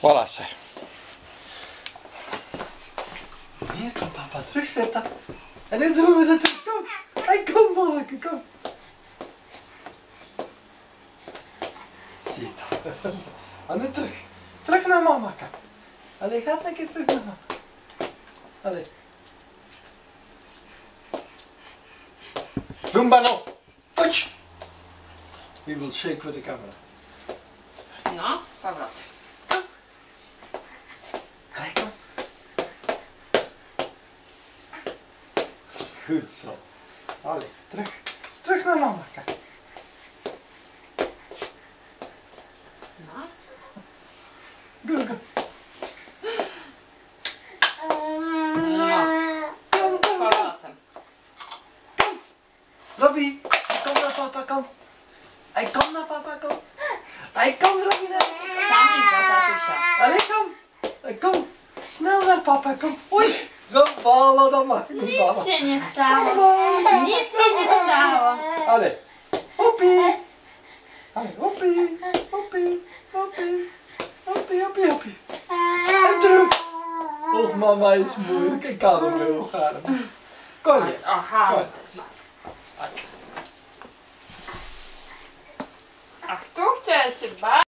Voilà, ze. Hier kan papa terugzetten. En nu doen we dat terug. Kom. Hey, kom manneke, kom. Zie dat. En nu terug. Terug naar mama. Allee, gaat een keer terug naar mama. Allee. Roomba nou. Touch. We will shake with the camera. No, powrotem. Kom. Goed zo. Allee, terug. Terug naar mama. Kom. No. Go, go. No, Kom, kom, kom. powrotem. Robbie, kom naar papa, kom. Hij kom naar papa, kom. Hij Robbie, naar Tam idź do tatusia. Allee, kom. Hij kom. Papa, kom. Oei. Gevallen dan maar. Nic się nie stało. Nic się nie stało. Allee. Hoppie. Allee, hoppie. Hoppie. Hoppie. Hoppie, hoppie, hoppie. En terug. Och, mama is moeilijk. Ik kan hem heel graag. Kom je. Aha. Kom. Ach, się bawić?